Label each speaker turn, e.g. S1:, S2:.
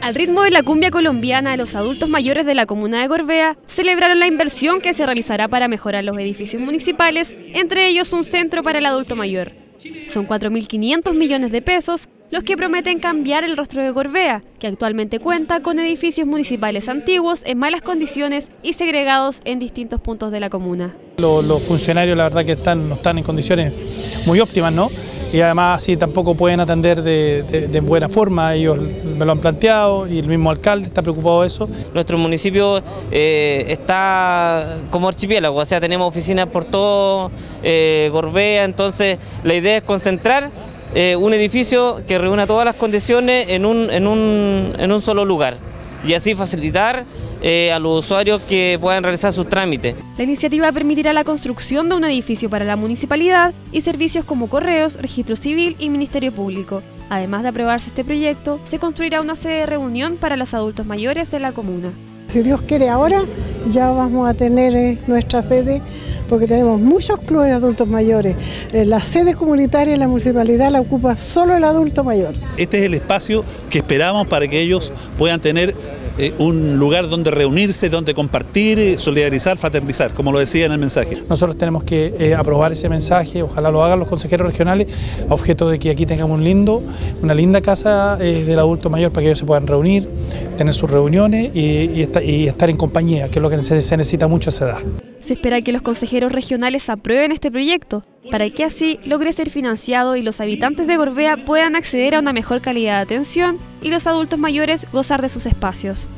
S1: Al ritmo de la cumbia colombiana, los adultos mayores de la comuna de Gorbea celebraron la inversión que se realizará para mejorar los edificios municipales, entre ellos un centro para el adulto mayor. Son 4.500 millones de pesos los que prometen cambiar el rostro de Gorbea, que actualmente cuenta con edificios municipales antiguos en malas condiciones y segregados en distintos puntos de la comuna.
S2: Los, funcionarios la verdad que están, no están en condiciones muy óptimas, ¿no? Y además así tampoco pueden atender de, buena forma, ellos me lo han planteado y el mismo alcalde está preocupado de eso.
S3: Nuestro municipio eh, está como archipiélago, o sea, tenemos oficinas por todo eh, Gorbea, entonces la idea es concentrar eh, un edificio que reúna todas las condiciones en un, en un, en un solo lugar y así facilitar eh, a los usuarios que puedan realizar sus trámites.
S1: La iniciativa permitirá la construcción de un edificio para la municipalidad y servicios como correos, registro civil y ministerio público. Además de aprobarse este proyecto, se construirá una sede de reunión para los adultos mayores de la comuna.
S4: Si Dios quiere ahora, ya vamos a tener eh, nuestra sede porque tenemos muchos clubes de adultos mayores. Eh, la sede comunitaria en la municipalidad la ocupa solo el adulto mayor.
S5: Este es el espacio que esperamos para que ellos puedan tener eh, un lugar donde reunirse, donde compartir, eh, solidarizar, fraternizar, como lo decía en el mensaje.
S2: Nosotros tenemos que eh, aprobar ese mensaje, ojalá lo hagan los consejeros regionales, a objeto de que aquí tengamos un lindo, una linda casa del adulto mayor para que ellos se puedan reunir, tener sus reuniones y, estar en compañía, que es lo que se necesita mucho a esa edad.
S1: Se espera que los consejeros regionales aprueben este proyecto, para que así logre ser financiado y los habitantes de Gorbea puedan acceder a una mejor calidad de atención y los adultos mayores gozar de sus espacios.